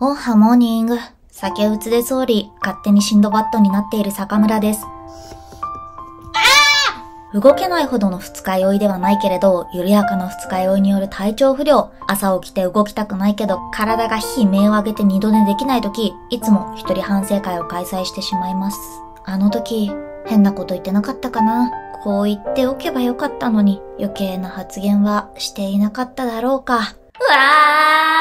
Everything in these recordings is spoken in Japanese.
おはモーニング。酒うつで総理、勝手にシンドバッドになっている坂村です。動けないほどの二日酔いではないけれど、緩やかな二日酔いによる体調不良。朝起きて動きたくないけど、体が悲鳴を上げて二度寝できない時、いつも一人反省会を開催してしまいます。あの時、変なこと言ってなかったかな？こう言っておけばよかったのに、余計な発言はしていなかっただろうか。うわー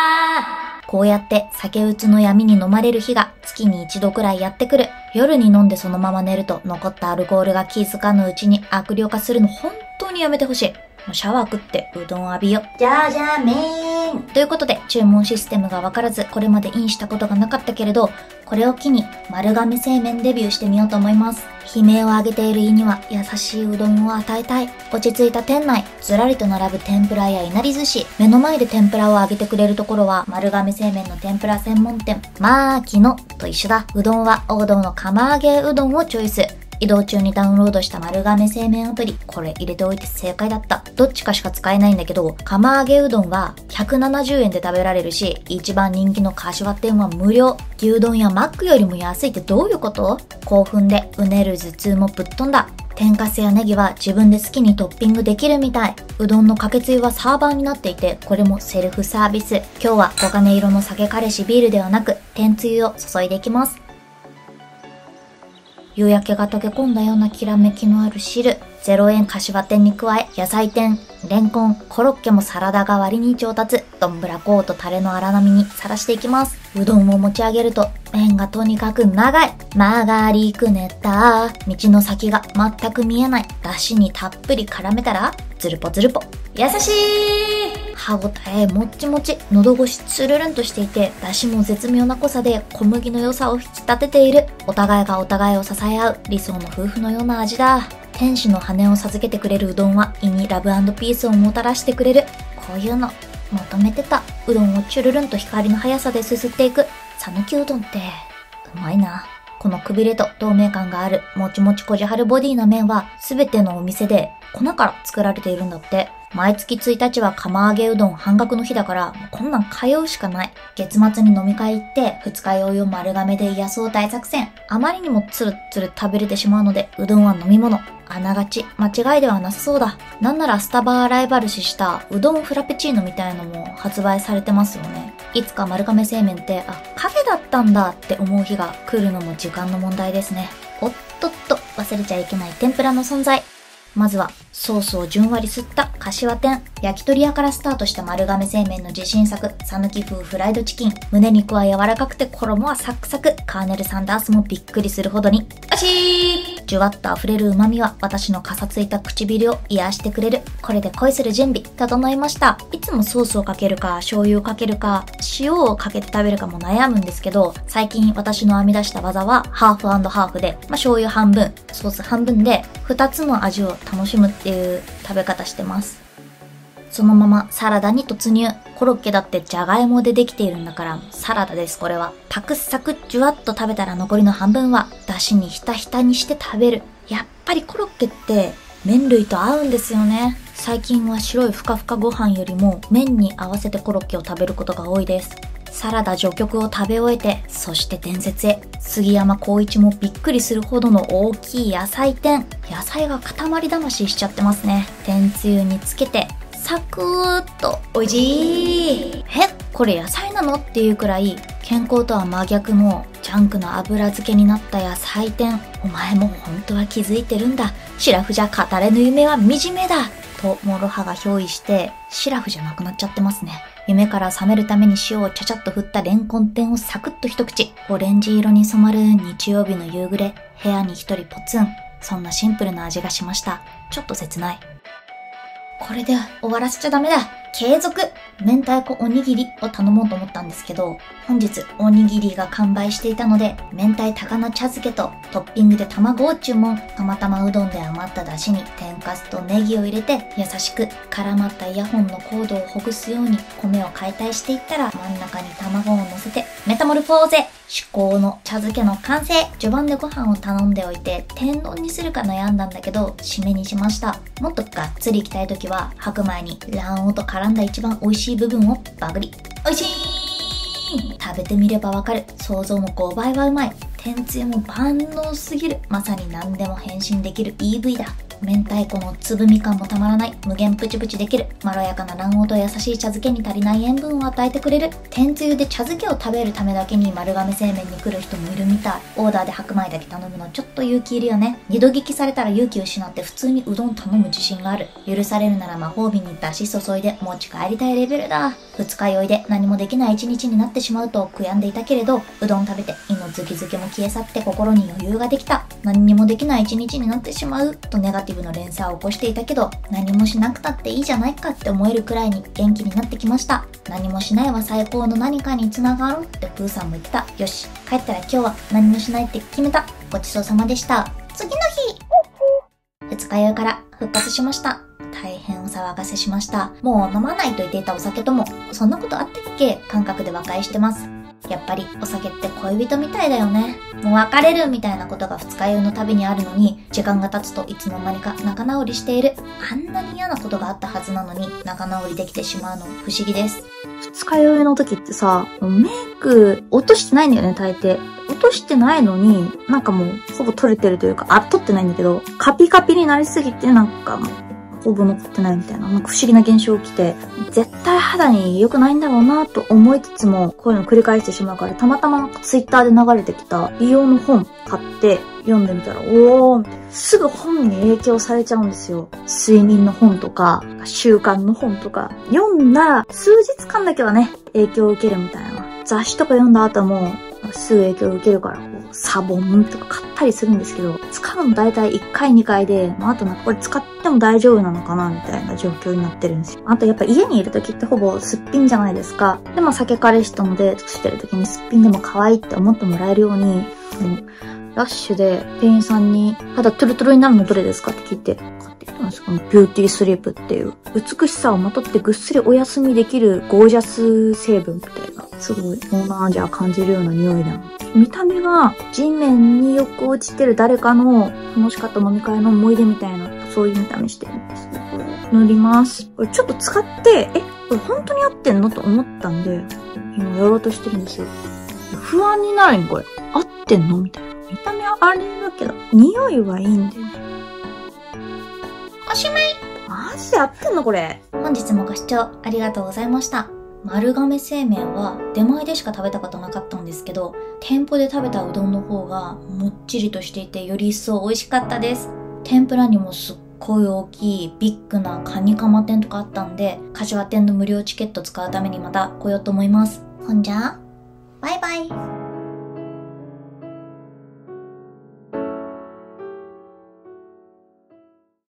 こうやって酒うつの闇に飲まれる日が月に一度くらいやってくる。夜に飲んでそのまま寝ると残ったアルコールが気づかぬうちに悪霊化するの本当にやめてほしい。もうシャワー食ってうどん浴びよ。じゃあじゃあめーん。ということで注文システムがわからずこれまでインしたことがなかったけれど、これを機に丸亀製麺デビューしてみようと思います。悲鳴を上げている胃には優しいうどんを与えたい。落ち着いた店内、ずらりと並ぶ天ぷらやいなり寿司、目の前で天ぷらを揚げてくれるところは丸亀製麺の天ぷら専門店、まーきのと一緒だ。うどんは王道の釜揚げうどんをチョイス。移動中にダウンロードした丸亀製麺アプリ。これ入れておいて正解だった。どっちかしか使えないんだけど、釜揚げうどんは170円で食べられるし、一番人気の柏店は無料。牛丼やマックよりも安いってどういうこと？興奮でうねる頭痛もぶっ飛んだ。天かすやネギは自分で好きにトッピングできるみたい。うどんのかけつゆはサーバーになっていて、これもセルフサービス。今日は黄金色の酒彼氏ビールではなく、天つゆを注いでいきます。夕焼けが溶け込んだようなきらめきのある汁、0円柏店に加え、野菜店、レンコン、コロッケもサラダ代わりに調達、どんぶらこうとタレの荒波にさらしていきます。うどんを持ち上げると、麺がとにかく長い。曲がりくねった。道の先が全く見えない。だしにたっぷり絡めたら、ずるぽずるぽ。優しい歯ごたえもっちもち、喉越しつるるんとしていて、出汁も絶妙な濃さで小麦の良さを引き立てている。お互いがお互いを支え合う理想の夫婦のような味だ。天使の羽を授けてくれるうどんは胃にラブピースをもたらしてくれる。こういうの、求めてた。うどんをチュルルンと光の速さですすっていく。さぬきうどんって、うまいな。このくびれと透明感があるもちもちこじはるボディな麺はすべてのお店で粉から作られているんだって。毎月1日は釜揚げうどん半額の日だから、こんなん通うしかない。月末に飲み会行って、二日酔いを丸亀で癒そう大作戦。あまりにもツルツル食べれてしまうので、うどんは飲み物。あながち、間違いではなさそうだ。なんならスタバライバル視したうどんフラペチーノみたいのも発売されてますよね。いつか丸亀製麺って、あ、カフェだったんだって思う日が来るのも時間の問題ですね。おっとっと、忘れちゃいけない天ぷらの存在。まずは、ソースをじゅんわり吸った柏店。焼き鳥屋からスタートした丸亀製麺の自信作、さぬき風フライドチキン。胸肉は柔らかくて衣はサクサク。カーネル・サンダースもびっくりするほどに。おしーじゅわっと溢れる旨味は私のかさついた唇を癒してくれる。これで恋する準備、整いました。いつもソースをかけるか、醤油をかけるか、塩をかけて食べるかも悩むんですけど、最近私の編み出した技は、ハーフハーフで、まあ、醤油半分、ソース半分で、二つの味を楽しむっていう食べ方してます。そのままサラダに突入。コロッケだってじゃがいもでできているんだから、サラダです、これは。パクサクジュワッと食べたら残りの半分は、だしにひたひたにして食べる。やっぱりコロッケって麺類と合うんですよね。最近は白いふかふかご飯よりも麺に合わせてコロッケを食べることが多いです。サラダ序曲を食べ終えて、そして伝説へ。杉山光一もびっくりするほどの大きい野菜店。野菜が塊魂しちゃってますね。天つゆにつけて、サクーっとおいしい。え、これ野菜なの？っていうくらい、健康とは真逆のジャンクの油漬けになった野菜店。お前も本当は気づいてるんだ。シラフじゃ語れぬ夢は惨めだ。と、 MOROHAが憑依して、シラフじゃなくなっちゃってますね。夢から覚めるために塩をちゃちゃっと振ったレンコン天をサクッと一口。オレンジ色に染まる日曜日の夕暮れ。部屋に一人ポツン。そんなシンプルな味がしました。ちょっと切ない。これで終わらせちゃダメだ継続明太子おにぎりを頼もうと思ったんですけど、本日おにぎりが完売していたので、明太高菜茶漬けとトッピングで卵を注文。たまたまうどんで余った出汁に天かすとネギを入れて、優しく絡まったイヤホンのコードをほぐすように米を解体していったら、真ん中に卵を乗せて、メタモルフォーゼ至高の茶漬けの完成序盤でご飯を頼んでおいて、天丼にするか悩んだんだけど、締めにしました。もっとがっつりいきたい時は、白米に卵黄と絡んだ一番美味しい部分をバグり。美味しい。食べてみればわかる。想像も5倍はうまい。天つゆも万能すぎる。まさに何でも変身できる。EV だ。明太子の粒み感もたまらない無限プチプチできるまろやかな卵黄と優しい茶漬けに足りない塩分を与えてくれる天つゆで茶漬けを食べるためだけに丸亀製麺に来る人もいるみたい。オーダーで白米だけ頼むのちょっと勇気いるよね。二度聞きされたら勇気失って普通にうどん頼む自信がある。許されるなら魔法瓶に出し注いで持ち帰りたいレベルだ。二日酔いで何もできない一日になってしまうと悔やんでいたけれどうどん食べて胃のズキズキも消え去って心に余裕ができた。何にもできない一日になってしまう。とネガティブの連鎖を起こしていたけど何もしなくたっていいじゃないかって思えるくらいに元気になってきました。何もしないは最高の何かにつながろうってプーさんも言ってた。よし帰ったら今日は何もしないって決めた。ごちそうさまでした。次の日。二日酔いから復活しました。大変お騒がせしました。もう飲まないと言っていたお酒ともそんなことあったっけ？感覚で和解してます。やっぱりお酒って恋人みたいだよね。もう別れるみたいなことが二日酔いの旅にあるのに、時間が経つといつの間にか仲直りしている。あんなに嫌なことがあったはずなのに仲直りできてしまうの不思議です。二日酔いの時ってさ、メイク落としてないんだよね、大抵。落としてないのに、なんかもう、ほぼ取れてるというか、あ、取ってないんだけど、カピカピになりすぎて、なんかもう、ほぼ残ってないみたいな、なんか不思議な現象起きて、絶対肌に良くないんだろうなと思いつつも、こういうの繰り返してしまうから、たまたまなんかツイッターで流れてきた美容の本買って読んでみたら、おー、すぐ本に影響されちゃうんですよ。睡眠の本とか、習慣の本とか、読んだら数日間だけはね、影響を受けるみたいな。雑誌とか読んだ後も、すぐ影響を受けるから、サボンとか買ったりするんですけど、使うの大体1回2回で、まあ、あとなんかこれ使っても大丈夫なのかなみたいな状況になってるんですよ。あとやっぱ家にいる時ってほぼすっぴんじゃないですか。でも酒彼氏とのデートしてる時にすっぴんでも可愛いって思ってもらえるように、ラッシュで店員さんに肌トゥルトゥルになるのどれですかって聞いて、買ってきたんですこのビューティースリープっていう、美しさをまとってぐっすりお休みできるゴージャス成分みたいな、すごい東南アジア感じるような匂いなの。見た目が地面によく落ちてる誰かの楽しかった飲み会の思い出みたいな、そういう見た目してるんですね。これ塗ります。これちょっと使って、え、これ本当に合ってんのと思ったんで、今やろうとしてるんですよ。不安になるんこれ。合ってんのみたいな。見た目はあれだけど、匂いはいいんだよね。おしまいマジで合ってんのこれ。本日もご視聴ありがとうございました。丸亀製麺は出前でしか食べたことなかったんですけど、店舗で食べたうどんの方がもっちりとしていてより一層美味しかったです。天ぷらにもすっごい大きいビッグなカニカマ店とかあったんで、柏店の無料チケット使うためにまた来ようと思います。ほんじゃ、バイバイ。